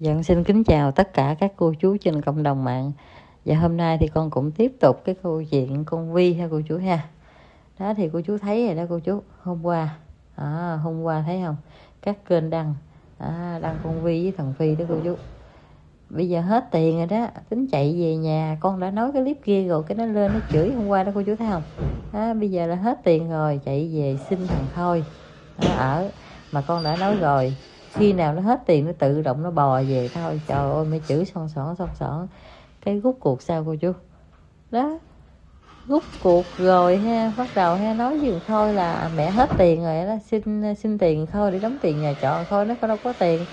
Dân xin kính chào tất cả các cô chú trên cộng đồng mạng. Và hôm nay thì con cũng tiếp tục cái câu chuyện con Vi ha cô chú ha. Đó thì cô chú thấy rồi đó cô chú Hôm qua. À, Hôm qua thấy không? Các kênh đăng. À, Đăng con Vi với thằng Phi đó cô chú. Bây giờ hết tiền rồi đó Tính chạy về nhà Con đã nói cái clip kia rồi Cái nó lên nó chửi hôm qua đó cô chú thấy không? À, Bây giờ là hết tiền rồi Chạy về xin thằng thôi. Ở Mà con đã nói rồi khi nào nó hết tiền nó tự động nó bò về thôi. Trời ơi mấy chữ son sỏn son sỏn cái rút cuộc sao cô chú? Đó rút cuộc rồi ha. Bắt đầu ha nói gì thôi là mẹ hết tiền rồi đó. Xin xin tiền thôi để đóng tiền nhà trọ thôi nó đâu có tiền.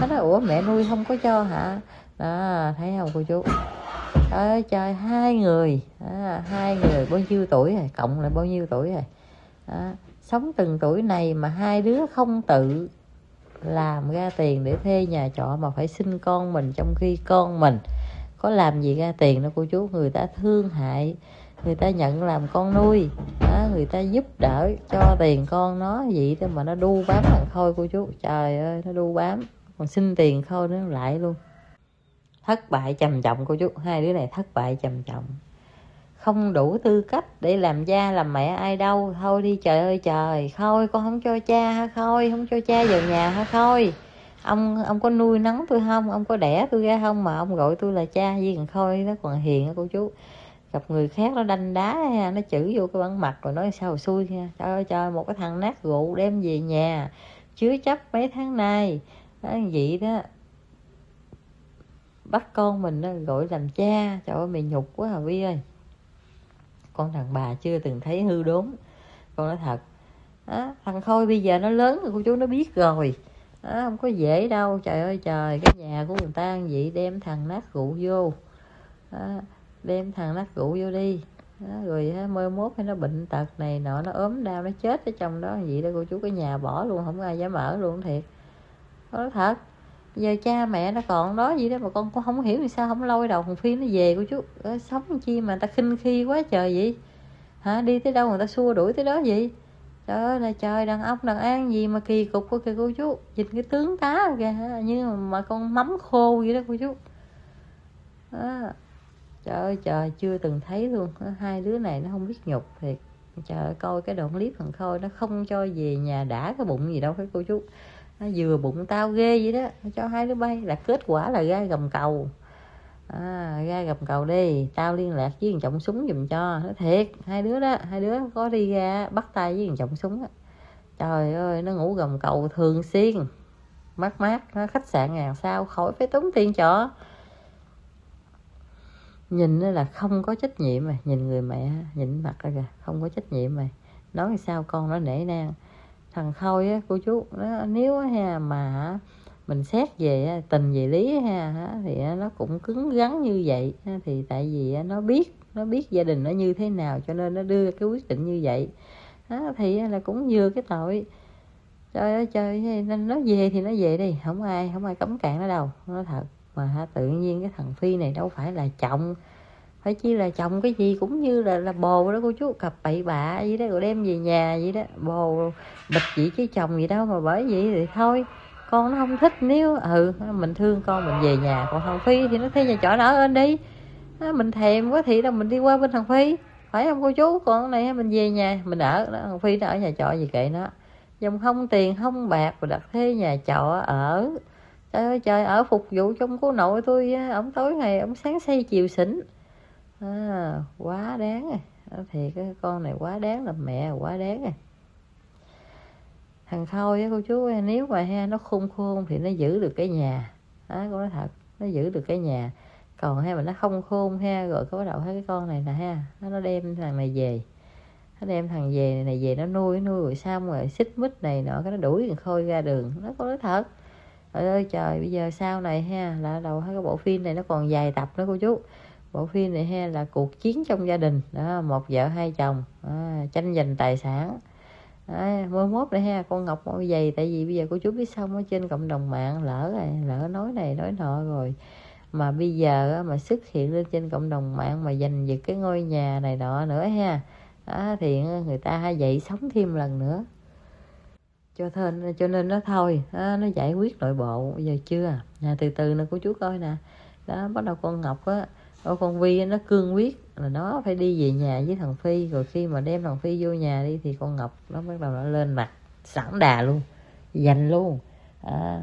Nó nói ủa mẹ nuôi không có cho hả? Đó thấy không cô chú? Ơi trời hai người. À, hai người bao nhiêu tuổi rồi? Cộng lại bao nhiêu tuổi rồi? Đó. sống từng tuổi này mà hai đứa không tự làm ra tiền để thuê nhà trọ mà phải sinh con mình trong khi con mình. Có làm gì ra tiền đâu cô chú người ta thương hại người ta nhận làm con nuôi đó, người ta giúp đỡ cho tiền con nó vậy đó mà nó đu bám thằng khôi cô chú. Trời ơi nó đu bám còn xin tiền khôi nó lại luôn. Thất bại trầm trọng cô chú. Hai đứa này thất bại trầm trọng không đủ tư cách để làm cha làm mẹ ai đâu. Thôi đi, trời ơi, trời. Khôi con không cho cha hả? Khôi không cho cha vào nhà hả? Khôi ông ông có nuôi nắng tôi không? Ông có đẻ tôi ra không? Mà ông gọi tôi là cha với thằng khôi, nó còn hiền cô chú. Gặp người khác nó đanh đá nó chửi vô cái bản mặt rồi nói sao xui nha trời ơi, trời, một cái thằng nát rượu đem về nhà, chứa chấp mấy tháng nay. Đó, vậy đó. Bắt con mình gọi làm cha. Trời ơi, mày nhục quá hà vi ơi con thằng bà chưa từng thấy hư đốn. Con nói thật à, thằng khôi bây giờ nó lớn rồi cô chú nó biết rồi. À, không có dễ đâu trời ơi trời cái nhà của người ta vậy đem thằng nát rượu vô. À, đem thằng nát rượu vô đi. Đó, rồi mơ mốt hay nó bệnh tật này nọ nó ốm đau nó chết ở trong đó vậy đó cô chú cái nhà bỏ luôn không ai dám ở luôn thiệt. Con nói thật giờ cha mẹ nó còn đó gì đó mà con cũng không hiểu vì sao không lôi đầu thằng phi nó về của chú. Sống chi mà người ta khinh khi quá trời vậy? Hả, đi tới đâu người ta xua đuổi tới đó vậy? Trời ơi, là trời, đàn ông đàn an gì mà kỳ cục của kìa cô chú. Nhìn cái tướng tá kìa như mà con mắm khô vậy đó cô chú. Đó. trời ơi, trời, chưa từng thấy luôn. Hai đứa này nó không biết nhục thiệt. Trời ơi, coi cái đoạn clip thằng khôi nó không cho về nhà đã cái bụng gì đâu cái cô chú nó vừa bụng tao ghê vậy đó. Cho hai đứa bay. Là kết quả là ra gầm cầu. À, ra gầm cầu đi. Tao liên lạc với thằng trọng súng giùm cho. Nó thiệt hai đứa đó hai đứa có đi ra bắt tay với thằng trọng súng á. Trời ơi nó ngủ gầm cầu thường xuyên. Mát mát nó khách sạn ngàn sao khỏi phải tốn tiền cho nhìn là không có trách nhiệm mà nhìn người mẹ nhìn mặt ra kìa không có trách nhiệm mà nói sao con nó nể nang thằng khôi á cô chú nó nếu ha mà mình xét về tình về lý ha thì nó cũng cứng rắn như vậy thì tại vì nó biết nó biết gia đình nó như thế nào cho nên nó đưa cái quyết định như vậy. Thì là cũng vừa cái tội. Trời ơi trời nên nó về thì nó về đi không ai không ai cấm cản nó đâu nó thật. Mà ha, tự nhiên cái thằng phi này đâu phải là chồng phải chi là chồng cái gì cũng như là là bồ đó, cô chú. Cặp bậy bạ vậy đó, rồi đem về nhà vậy đó. Bồ bịch chỉ chứ chồng gì đâu mà bởi vậy thì thôi. Con nó không thích nếu ừ mình thương con mình về nhà, còn thằng phi thì nó thuê nhà trọ nở lên đi. Mình thèm quá thì đâu mình đi qua bên thằng phi. Phải không cô chú? Còn này mình về nhà, mình ở đó, thằng phi nó ở nhà trọ gì kệ nó. Dòng không tiền không bạc và đặt thuê nhà trọ ở. Trời ơi, trời, ở phục vụ trong cô nội tôi ông tối ngày ông sáng say chiều xỉn à, quá đáng à. rồi thì cái con này quá đáng làm mẹ quá đáng rồi thằng khôi á cô chú nếu mà ha nó khôn khôn thì nó giữ được cái nhà. Đó con nói thật nó giữ được cái nhà. Còn ha mà nó không khôn ha rồi có bắt đầu thấy cái con này nè ha nó đem thằng này về. Nó đem thằng về này về nó nuôi nuôi rồi xong rồi xích mít này nọ cái nó đuổi thằng khôi ra đường. Nó có nói thật. Trời ơi trời bây giờ sau này ha là đầu cái bộ phim này nó còn dài tập nữa cô chú bộ phim này ha là cuộc chiến trong gia đình. Đó một vợ hai chồng. À, tranh giành tài sản. À, mới mốt này ha con ngọc môi giày tại vì bây giờ cô chú biết xong ở trên cộng đồng mạng lỡ này lỡ nói này nói nọ rồi. Mà bây giờ mà xuất hiện lên trên cộng đồng mạng mà giành giật cái ngôi nhà này nọ nữa ha. Đó, thì người ta hay dậy sống thêm lần nữa. Cho nên cho nên nó thôi đó, nó giải quyết nội bộ. Giờ chưa à, từ từ nè cô chú coi nè. Đó bắt đầu con ngọc á ở con vi nó cương quyết là nó phải đi về nhà với thằng phi. Rồi khi mà đem thằng phi vô nhà đi thì con ngọc nó bắt đầu nó lên mặt sẵn đà luôn dành luôn. À,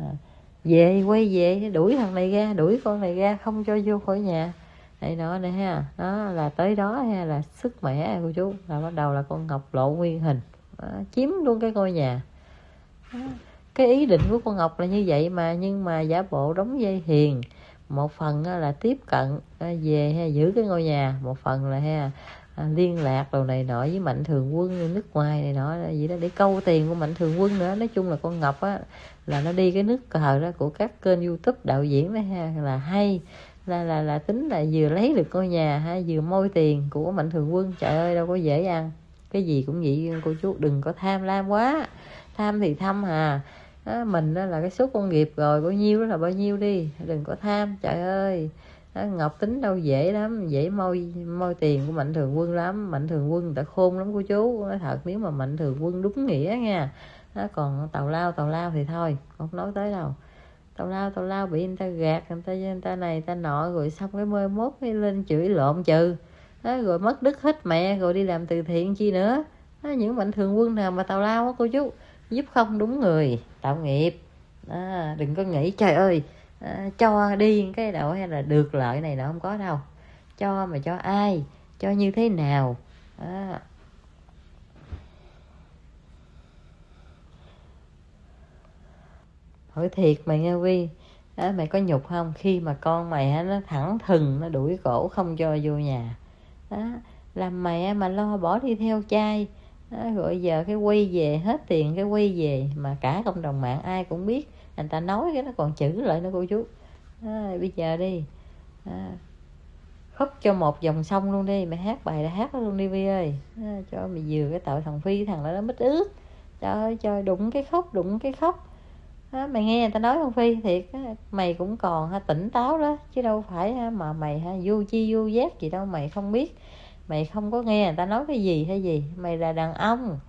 về quay về đuổi thằng này ra đuổi con này ra không cho vô khỏi nhà. Đây nọ này ha đó là tới đó ha là sức mẻ cô chú. Là bắt đầu là con ngọc lộ nguyên hình đó, chiếm luôn cái ngôi nhà. Đó. cái ý định của con ngọc là như vậy mà nhưng mà giả bộ đóng dây hiền một phần là tiếp cận về hay giữ cái ngôi nhà. Một phần là ha à, liên lạc đồ này nọ với mạnh thường quân nước ngoài này nọ gì đó, để câu tiền của mạnh thường quân nữa. Nói chung là con ngọc á, là nó đi cái nước cờ đó của các kênh youtube đạo diễn đó ha, là hay. Là là là tính là vừa lấy được ngôi nhà ha, vừa môi tiền của mạnh thường quân. Trời ơi, đâu có dễ ăn. Cái gì cũng vậy, cô chú đừng có tham lam quá. Tham thì thăm hà đó, mình đó là cái số công nghiệp rồi bao nhiêu đó là bao nhiêu đi đừng có tham trời ơi. Đó, ngọc tính đâu dễ lắm dễ môi môi tiền của mạnh thường quân lắm. Mạnh thường quân người ta khôn lắm cô chú nói thật nếu mà mạnh thường quân đúng nghĩa nha. Đó, còn tàu lao tàu lao thì thôi không nói tới đâu. Tàu lao tàu lao bị người ta gạt người ta người ta này người ta nọ rồi xong cái mơ mốt mới lên chửi lộn trừ đó, rồi mất đức hết mẹ rồi đi làm từ thiện chi nữa. Đó, những mạnh thường quân nào mà tàu lao á cô chú giúp không đúng người. Tạo nghiệp. Đó, đừng có nghĩ trời ơi à, cho đi cái đâu hay là được lợi này nó không có đâu. Cho mà cho ai cho như thế nào. Đó. hỏi thiệt mày nghe vi à, mày có nhục không? Khi mà con mày nó thẳng thừng nó đuổi cổ không cho vô nhà. Đó làm mẹ mà lo bỏ đi theo trai đó, rồi giờ cái quay về hết tiền cái quay về mà cả cộng đồng mạng ai cũng biết. Anh ta nói cái nó còn chữ lại nữa cô chú. À, bây giờ đi. À, khóc cho một dòng sông luôn đi mày hát bài đã hát luôn đi vi ơi. À, cho mày vừa cái tội thằng phi thằng đó nó mít ướt. Trời ơi trời đụng cái khóc đụng cái khóc. À, mày nghe người ta nói không phi? Thiệt mày cũng còn ha, tỉnh táo đó chứ đâu phải ha, mà mày ha, vô chi vô giác gì đâu mày không biết mày không có nghe người ta nói cái gì hay gì. Mày là đàn ông.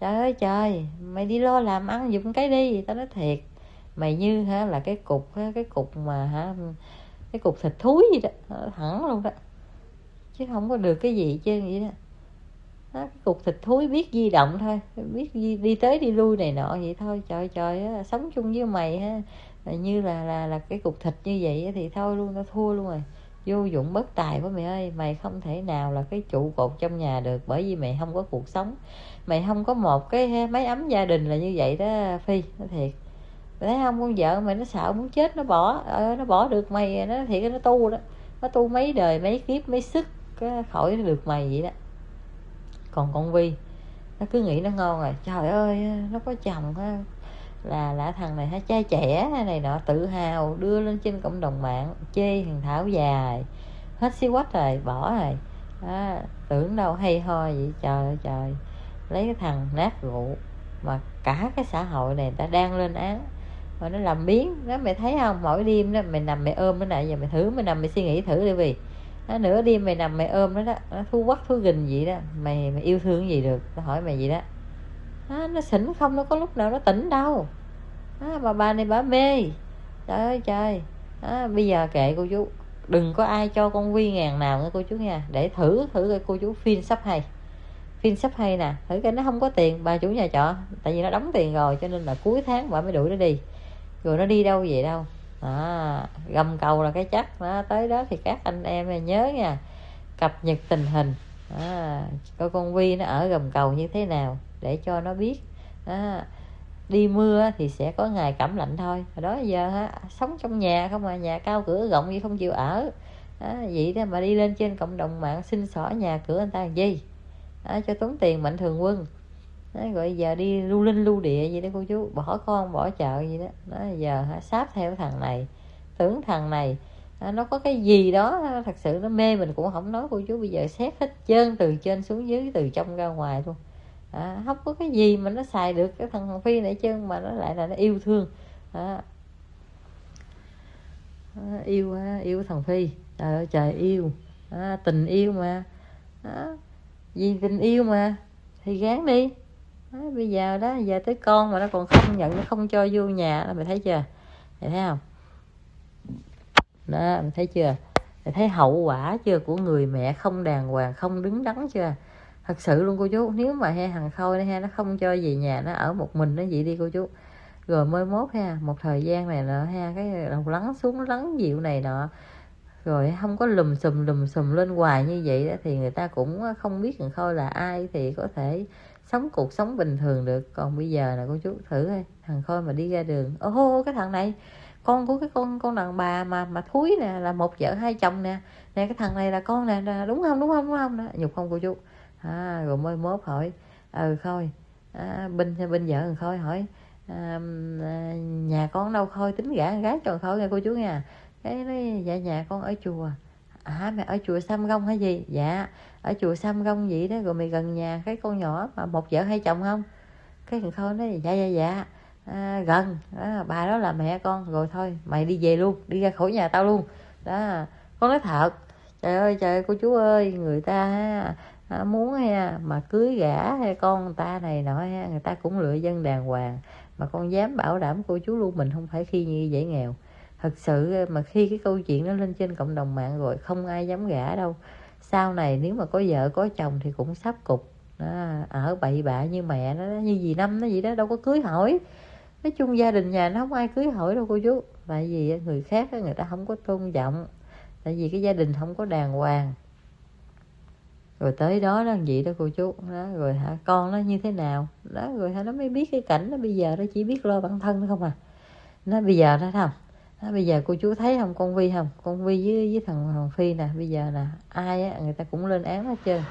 Trời ơi trời mày đi lo làm ăn giùm cái đi tao nói thiệt. Mày như ha là cái cục ha, cái cục mà hả cái cục thịt thúi gì đó thẳng luôn đó. Chứ không có được cái gì chứ vậy đó. Đó, cái cục thịt thúi biết di động thôi biết đi, đi tới đi lui này nọ vậy thôi. Trời trời á, sống chung với mày ha là như là là là cái cục thịt như vậy thì thôi luôn tao thua luôn rồi vô dụng bất tài quá mày ơi. Mày không thể nào là cái trụ cột trong nhà được bởi vì mày không có cuộc sống. Mày không có một cái máy ấm gia đình là như vậy đó phi. Nó thiệt. Mày thấy không? Con vợ mày nó sợ muốn chết nó bỏ. Ờ, nó bỏ được mày nó thiệt nó tu đó. Nó tu mấy đời mấy kiếp mấy sức khỏi được mày vậy đó. Còn con vi nó cứ nghĩ nó ngon rồi. Trời ơi nó có chồng ha là lã thằng này hết trai trẻ này nọ tự hào đưa lên trên cộng đồng mạng chê thằng thảo dài hết xí quách rồi bỏ rồi. À, tưởng đâu hay ho vậy? Trời ơi trời. Lấy cái thằng nát rượu mà cả cái xã hội này ta đang lên án. Mà nó làm biến đó mày thấy không? Mỗi đêm đó mày nằm mày ôm nó lại giờ mày thử mày nằm mày suy nghĩ thử đi vì. Nó nửa đêm mày nằm mày ôm nó đó. Nó thu quắc thu gình vậy đó. Mày mày yêu thương gì được? Nó hỏi mày gì đó à, nó xỉn không nó có lúc nào nó tỉnh đâu. À, bà bà này bà mê. Trời ơi trời. À, bây giờ kệ cô chú. Đừng có ai cho con vi ngàn nào nữa cô chú nha. Để thử thử coi cô chú phim sắp hay. Phim sắp hay nè. Thử cái nó không có tiền bà chủ nhà trọ. Tại vì nó đóng tiền rồi cho nên là cuối tháng bà mới đuổi nó đi. Rồi nó đi đâu vậy đâu. À, gầm cầu là cái chắc. Đó, tới đó thì các anh em nhớ nha. Cập nhật tình hình. À, coi con vi nó ở gầm cầu như thế nào để cho nó biết. À, đi mưa thì sẽ có ngày cảm lạnh thôi. Hồi đó giờ ha, sống trong nhà không à, nhà cao cửa rộng gì không chịu ở. À, vậy đó mà đi lên trên cộng đồng mạng xin xỏ nhà cửa anh ta làm gì? À, cho tốn tiền mạnh thường quân. Đó, rồi giờ đi lưu linh lưu địa gì đó cô chú bỏ con bỏ chợ gì đó, đó giờ ha, sáp theo thằng này tưởng thằng này. À, nó có cái gì đó à, thật sự nó mê mình cũng không nói cô chú bây giờ xét hết trơn từ trên xuống dưới từ trong ra ngoài luôn à, không có cái gì mà nó xài được cái thằng phi này chân mà nó lại là nó yêu thương. À, yêu yêu thằng phi. Trời ơi trời yêu. À, tình yêu mà. À, vì tình yêu mà thì gán đi. À, bây giờ đó giờ tới con mà nó còn không nhận nó không cho vô nhà là mày thấy chưa? Mày thấy không? Đó mày thấy chưa? Mày thấy hậu quả chưa của người mẹ không đàng hoàng không đứng đắn chưa? Thật sự luôn cô chú, nếu mà he thằng khôi ha nó không cho về nhà, nó ở một mình nó vậy đi cô chú. Rồi mới mốt ha một thời gian này nọ ha cái đầu lắng xuống lắng dịu này nọ. Rồi không có lùm xùm lùm xùm lên hoài như vậy đó, thì người ta cũng không biết thằng khôi là ai thì có thể sống cuộc sống bình thường được. Còn bây giờ là cô chú, thử thôi thằng khôi mà đi ra đường ô cái thằng này, con của cái con con đàn bà mà mà thúi nè, là một vợ hai chồng nè. Nè, cái thằng này là con nè, đúng không đúng không đúng không? Đó, nhục không cô chú? À, rồi mới mốt hỏi. Ừ khôi. À, bên bên vợ thằng khôi hỏi. À, à, nhà con đâu khôi? Tính gả gái cho khôi nghe cô chú nha. Cái nói dạ nhà con ở chùa. À mẹ ở chùa Sam Gông hay gì dạ ở chùa Sam Gông vậy đó. Rồi mày gần nhà cái con nhỏ mà một vợ hai chồng không? Cái thằng khôi nói dạ dạ dạ. À, gần. Đó, bà đó là mẹ con. Rồi thôi mày đi về luôn đi ra khỏi nhà tao luôn. Đó con nói thật. Trời ơi trời cô chú ơi người ta muốn ha mà cưới gả hay con người ta này nọ ha người ta cũng lựa dân đàng hoàng. Mà con dám bảo đảm cô chú luôn mình không phải khi như dễ nghèo. Thật sự mà khi cái câu chuyện nó lên trên cộng đồng mạng rồi không ai dám gả đâu. Sau này nếu mà có vợ có chồng thì cũng sắp cục. Đó, ở bậy bạ như mẹ nó như gì năm nó gì đó đâu có cưới hỏi. Nói chung gia đình nhà nó không ai cưới hỏi đâu cô chú. Tại vì người khác người ta không có tôn trọng. Tại vì cái gia đình không có đàng hoàng rồi tới đó đó vậy đó cô chú đó rồi hả con nó như thế nào? Đó rồi hả nó mới biết cái cảnh nó bây giờ nó chỉ biết lo bản thân không à. Nó bây giờ nó không? Đó, bây giờ cô chú thấy không con vi không? Con vi với với thằng hoàng phi nè bây giờ nè ai á người ta cũng lên án hết trơn.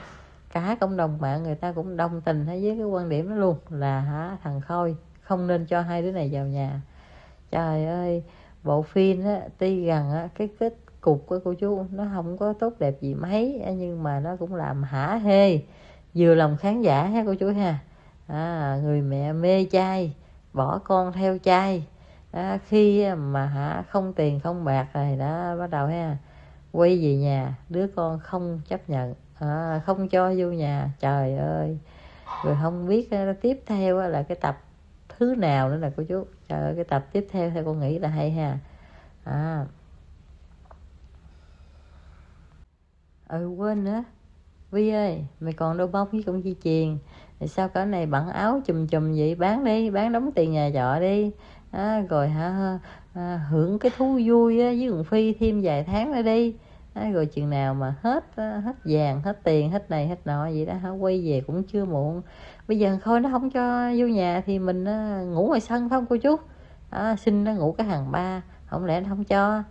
Cả cộng đồng mạng người ta cũng đồng tình với cái quan điểm đó luôn là hả thằng khôi không nên cho hai đứa này vào nhà. Trời ơi bộ phim á tuy rằng á cái kết cục của cô chú nó không có tốt đẹp gì mấy nhưng mà nó cũng làm hả hê vừa lòng khán giả ha cô chú ha. À, người mẹ mê trai bỏ con theo trai. À, khi mà hả không tiền không bạc rồi đã bắt đầu ha quay về nhà đứa con không chấp nhận. À, không cho vô nhà trời ơi. Rồi không biết à, tiếp theo là cái tập thứ nào nữa là cô chú. Trời ơi cái tập tiếp theo theo con nghĩ là hay ha. À ừ quên nữa. Vi ơi mày còn đâu bông với công chi chiền sao cỡ này bận áo chùm chùm vậy? Bán đi bán đóng tiền nhà trọ đi. À, rồi hả à, hưởng cái thú vui á, với Hùng Phi thêm vài tháng nữa đi. À, rồi chừng nào mà hết à, hết vàng hết tiền hết này hết nọ vậy đó hả? Quay về cũng chưa muộn. Bây giờ thôi nó không cho vô nhà thì mình à, ngủ ngoài sân phải không cô chú? À, xin nó ngủ cái hàng ba. Không lẽ nó không cho?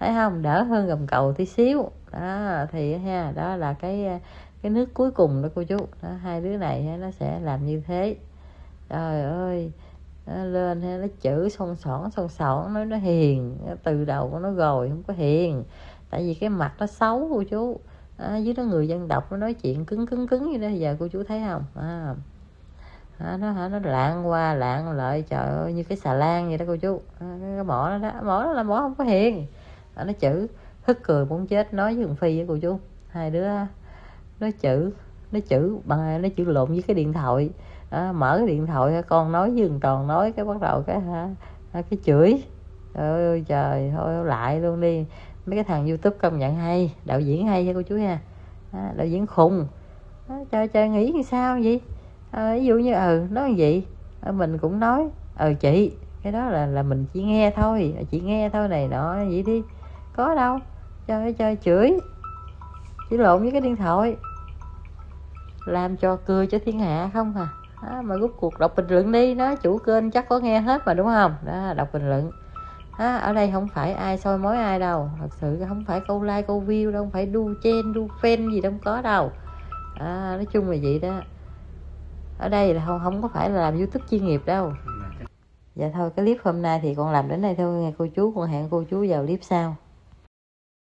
Thấy không? Đỡ hơn gầm cầu tí xíu đó thì ha đó là cái ờ, cái nước cuối cùng đó cô chú. Đó, hai đứa này nó sẽ làm như thế. Trời ơi nó lên ha nó chữ son sỏn son sỏn nói nó hiền từ đầu của nó rồi không có hiền. Tại vì cái mặt nó xấu cô chú. À, với nó người dân tộc nó nói chuyện cứng cứng cứng như đó giờ cô chú thấy không? À, à, nó hả nó lạng qua lạng lại trời ơi như cái xà lan vậy đó cô chú. À, cái, cái mỏ đó, đó mỏ đó là mỏ không có hiền. À, nó chữ hất cười muốn chết nói với thằng phi với cô chú. Hai đứa nó chữ nó chữ bằng nó chữ lộn với cái điện thoại. À, mở cái điện thoại con nói với thằng tròn nói cái bắt đầu cái hả cái chửi. Ơi trời thôi lại luôn đi. Mấy cái thằng youtube công nhận hay đạo diễn hay nha cô chú nha. À, đạo diễn khùng. À, trời trời nghĩ như sao vậy? À, ví dụ như ừ nói như vậy à, mình cũng nói ừ chị cái đó là là mình chỉ nghe thôi chị nghe thôi này nọ vậy đi. Có đâu chơi chơi chửi. Chỉ lộn với cái điện thoại. Làm cho cười cho thiên hạ không à. Đó, mà rút cuộc đọc bình luận đi. Nó chủ kênh chắc có nghe hết mà đúng không? Đó đọc bình luận. Đó, ở đây không phải ai soi mối ai đâu. Thật sự không phải câu like câu view đâu. Không phải đu chen đu fan gì đâu có đâu. À, nói chung là vậy đó. Ở đây là không không có phải là làm youtube chuyên nghiệp đâu. Dạ thôi cái clip hôm nay thì con làm đến đây thôi. Nghe cô chú con hẹn cô chú vào clip sau.